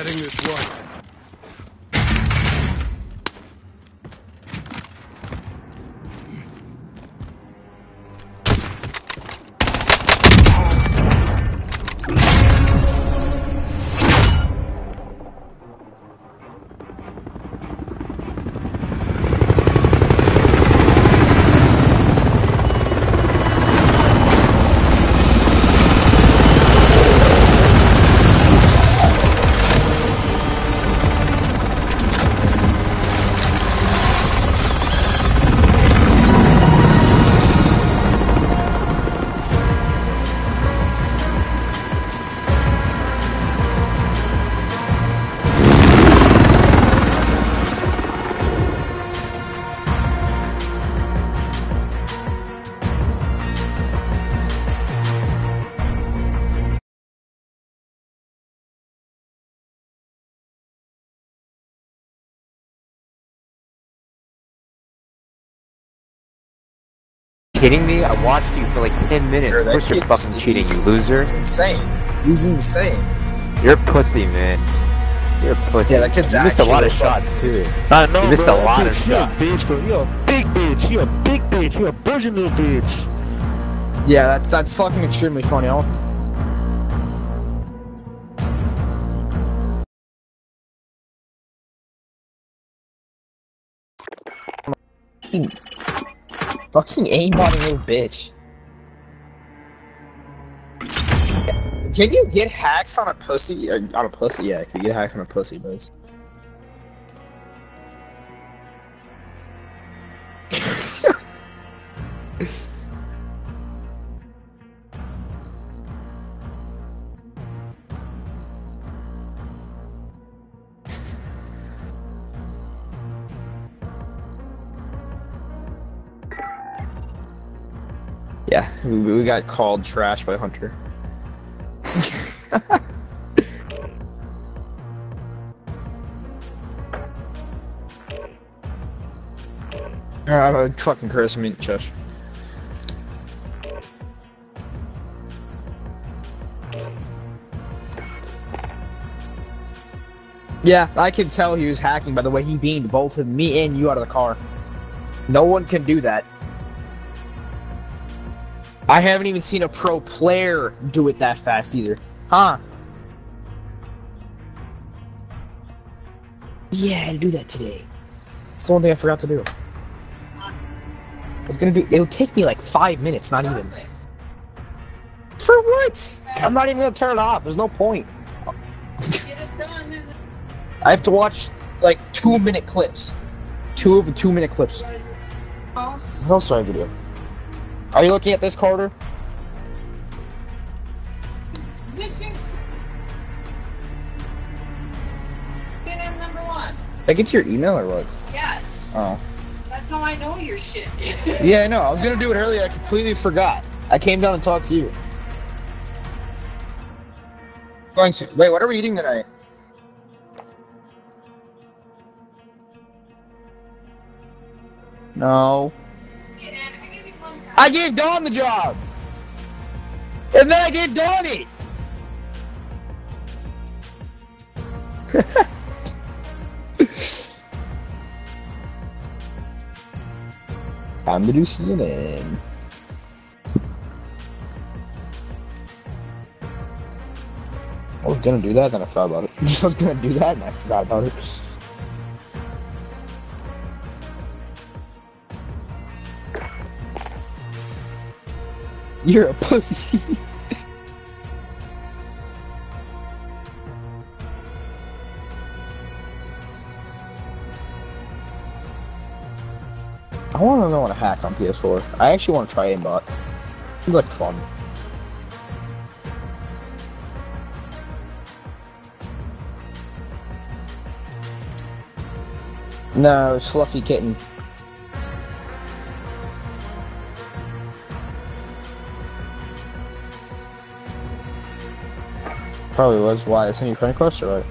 Heading this way. Kidding me? I watched you for like 10 minutes. Sure, Of that course you're kid's- fucking cheating, you loser. He's insane. He's insane. You're a pussy, man. You're a pussy. Yeah, that kid's You missed a lot of shots, too. I know, You missed bro. a lot Bitch, of you a shots. bitch, bro. You're a big bitch. You're a big bitch. You're a virginal bitch. Yeah, that's that's fucking extremely funny. I'll... Fucking aimbotting little bitch. Can you get hacks on a pussy? Or on a pussy? Yeah, can you get hacks on a pussy, Buzz? got called trash by Hunter. I'm a uh, fucking Chris Mint Chush. Yeah, I can tell he was hacking by the way he beamed both of me and you out of the car. No one can do that. I haven't even seen a pro player do it that fast either. Huh? Yeah, I had to do that today. It's the one thing I forgot to do. I was gonna do. It would take me like five minutes, not even. For what? I'm not even gonna turn it off. There's no point. I have to watch like two minute clips. Two of the two minute clips. What else do I have to do? Are you looking at this, Carter? Missing CNN number one. Did I get your email or what? Yes. Oh. That's how I know your shit. Yeah, I know. I was gonna do it earlier. I completely forgot. I came down and talked to you. Going to wait. What are we eating tonight? No. I gave Don the job, and then I gave Dawn it. Time to do CNN. I was gonna do that, then I forgot about it. I was gonna do that, and I forgot about it. You're a pussy. I want to know how to hack on PS4. I actually want to try aimbot. It's like fun. No, Fluffy Kitten. Probably was. Why? It's any friend request or what?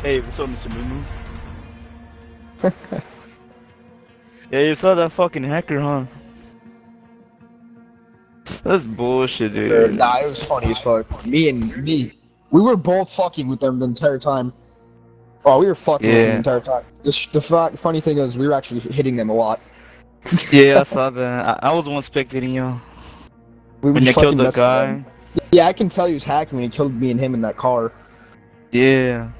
Hey, what's up, Mr. Moo Yeah, you saw that fucking hacker, huh? That's bullshit, dude. Nah, it was funny as fuck. Me and me, we were both fucking with them the entire time. Oh, we were fucking with them the entire time. The, the funny thing is, we were actually hitting them a lot. Yeah, I saw that. I, I was the one spectating y'all. We were When you fucking killed the guy. them. Yeah, I can tell he was hacking when he killed me and him in that car. Yeah.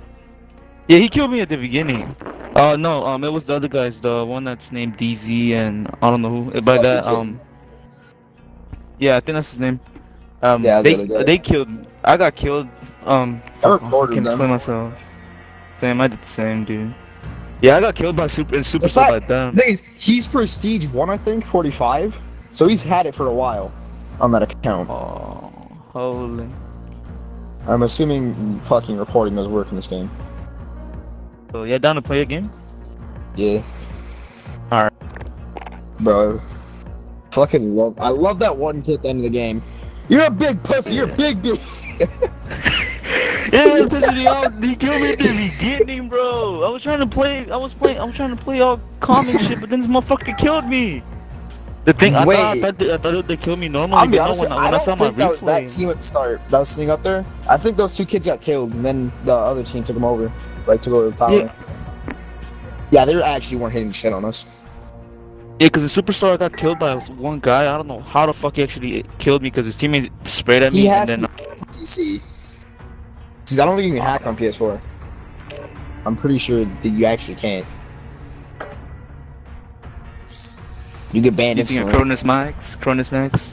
Yeah, he killed me at the beginning. Uh, no, um, it was the other guys, the one that's named DZ and I don't know who. By that, um, yeah, I think that's his name. Um, Yeah, they guy. they killed. I got killed. Um, I fuck, recorded can't explain myself. Same, I did the same, dude. Yeah, I got killed by super and super The by them. The thing is, he's prestige one, I think, 45. So he's had it for a while on that account. Oh, holy. I'm assuming fucking reporting does work in this game. So yeah, down to play a game. Yeah. Alright. Bro. Fucking love I love that one kid at the end of the game. You're a big pussy, you're a big bitch. Yeah, pissing me off. He killed me at the beginning, bro. I was trying to play. I was playing. I was trying to play all comic shit, but then this motherfucker killed me. The thing, I thought, I Wait. thought, they, I thought they killed me normally. I'll be honest, when, I- I when I, don't my think that was that team at the start that was sitting up there. I think those two kids got killed, and then the other team took them over, like to go to the tower. Yeah. Yeah, they actually weren't hitting shit on us. Yeah, because the superstar got killed by one guy. I don't know how the fuck he actually killed me because his teammate sprayed at He me, has and then PC. 'Cause I don't think you can hack on PS4. I'm pretty sure that you actually can't. You get banned using a. Cronus Max, Cronus Max.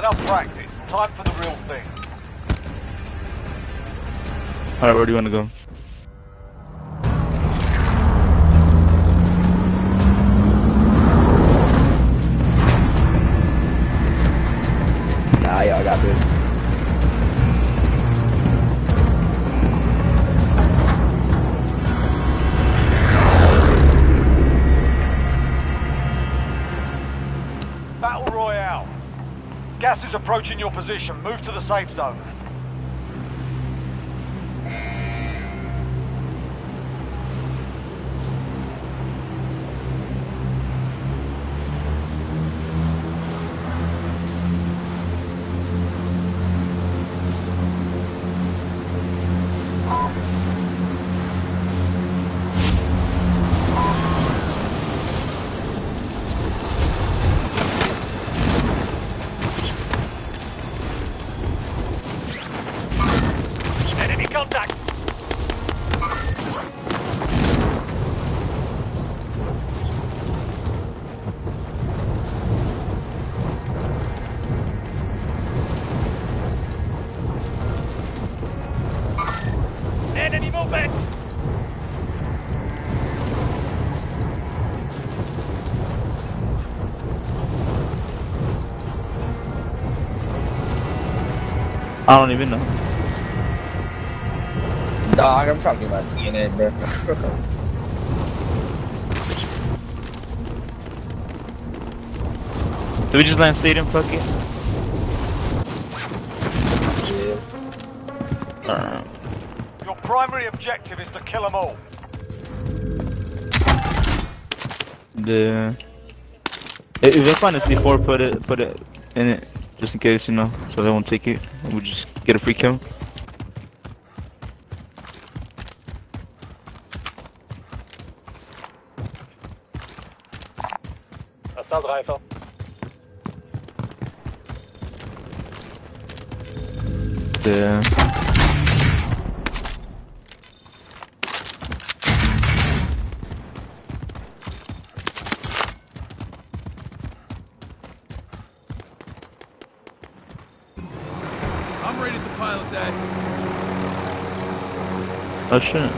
Enough practice. Time for the real thing. All right, where do you want to go? Approaching your position. Move to the safe zone. I don't even know. Dog, I'm talking about CNN, bro. Did we just land stadium? Fuck it. Alright. Your primary objective is to kill them all. The if if I find a C4, put it put it in it just in case, you know, so they won't take it. We just get a free kill. Assault rifle. The ready to pilot that. oh shit.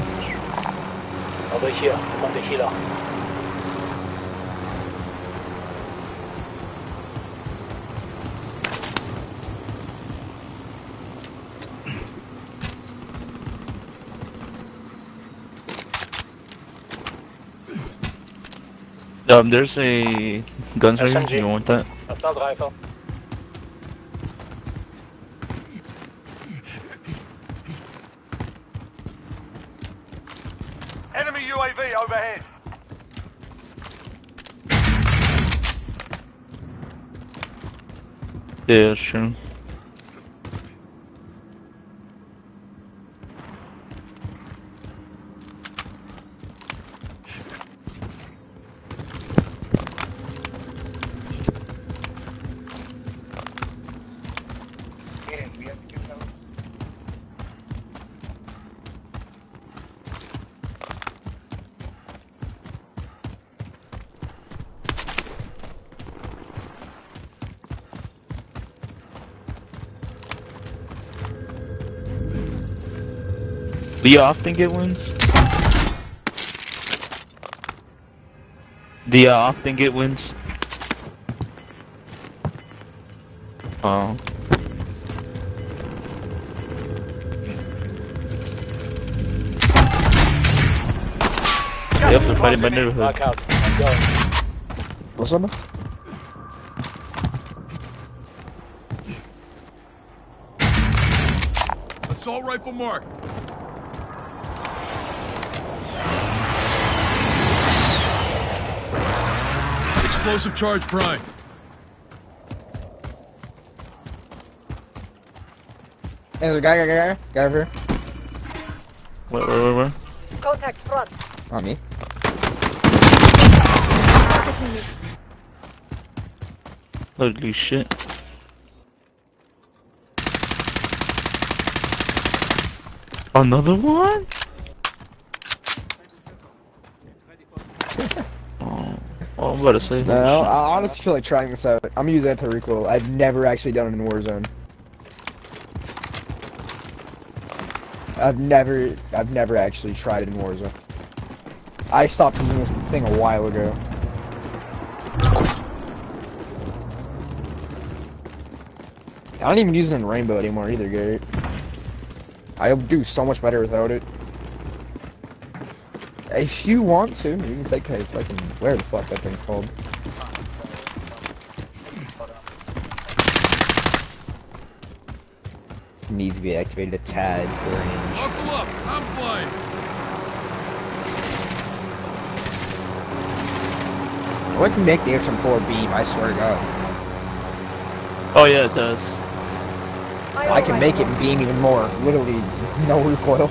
Over here, on the hill. Um, there's a guns right here. SMG. You want that? Enemy UAV overhead. Yeah, sure. Do you often get wins? Do you often get wins? Oh. Yep, they're fighting my neighborhood. Mark out. I'm going. What's up? man? Assault rifle marked. Explosive charge prime. Hey, there's a guy, guy, guy, guy, guy over here. Where, where, where, where? Contact front. Not me. Targeting me. Holy shit. Another one? Oh, I'm about to say. No. I honestly feel like trying this out. I'm gonna use that to recoil. I've never actually done it in Warzone. I've never, I've never actually tried it in Warzone. I stopped using this thing a while ago. I don't even use it in Rainbow anymore either, Gary. I'll do so much better without it. If you want to, you can take a fucking where the fuck that thing's called. Needs to be activated a tad for range. Buckle up. I'm flying. I like Nick the XM4 beam, I swear to god. Oh yeah, it does. I can make it beam even more. Literally, no recoil.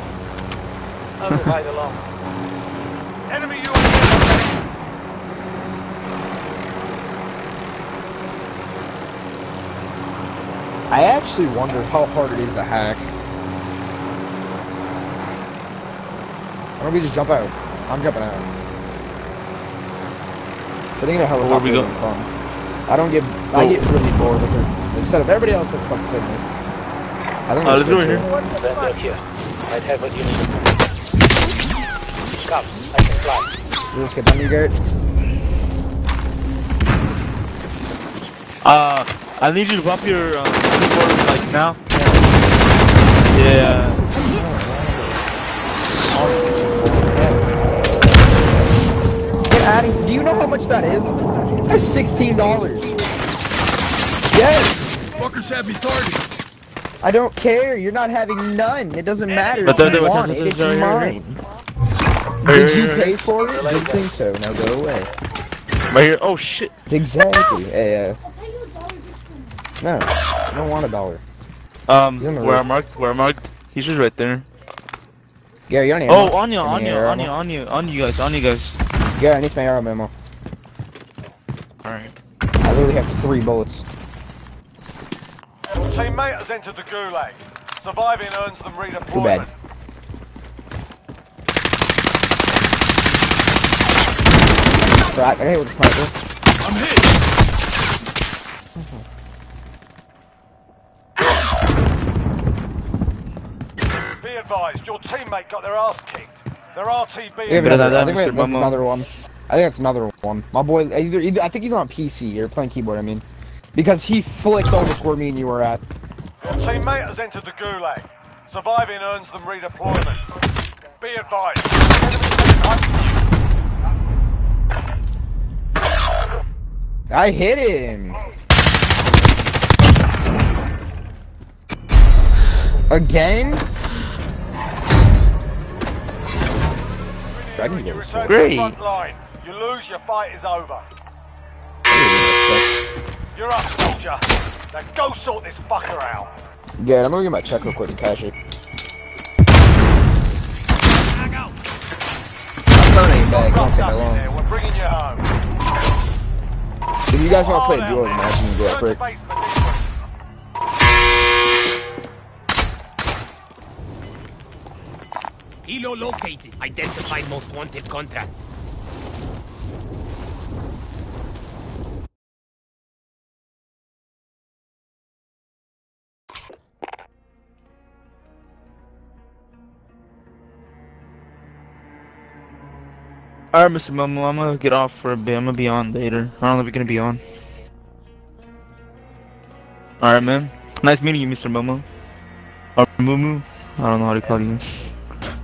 I'll ride along. Enemy UAV. I actually wonder how hard it is to hack. Why don't we just jump out? I'm jumping out. Sitting in a Where helicopter we go? isn't fun. I don't get. I Oh. get really bored because instead of everybody else that's fucking sitting there. I think uh, Oh, we're let's go switching. here. Then they're here. Might have what you need. Come, I can fly. We'll skip on you, Garrett. Uh, I need you to pop your um, keyboard, like now. Yeah. Get out of Do you know how much that is? That's sixteen dollars. Yes. Fuckers have me targeted. I don't care. You're not having none. It doesn't matter But if then- you then- want then- it. It's then- mine. Here, Did you here, here. pay for it? I didn't think so. Now go away. Right here. Oh shit. Exactly. Hey, uh, no, I don't want a dollar. Um, He's on the where I roof. marked? Where I marked? He's just right there. Gary, you don't need Oh, ammo. on you, Give on me you, your on you, on you, on you guys, on you guys. Gary, I need some arrow ammo. Alright. I literally have three bullets. Your teammate has entered the gulag. Surviving earns them Too redeployment. bad. Right, I hit with a sniper. I'm hit. Be advised, your teammate got their ass kicked. Their RTB Yeah, but but that- I think that that's another one. I think that's another one. My boy, either, either I think he's on PC or playing keyboard. I mean, because he flicked over to where me and you were at. Your teammate has entered the gulag. Surviving earns them redeployment. Be advised. I hit him. Again? I can You go return to Great. line. You lose, your fight is over. You're up, soldier. Now go sort this fucker out. Yeah, I'm gonna get my check real quick and cash it. I'm not any bag. It won't take that long. Guys want to play a Hard duo match, you can do there. that Turn quick. base. Helo located. Identified most wanted contract. Alright, Mr. Momo, I'm gonna get off for a bit. I'm gonna be on later. I don't know if we're gonna be on. Alright, man. Nice meeting you, Mr. Momo. Or Mumu. I don't know how to call you.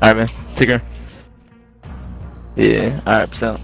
Alright, man. Take care. Yeah, alright, peace out.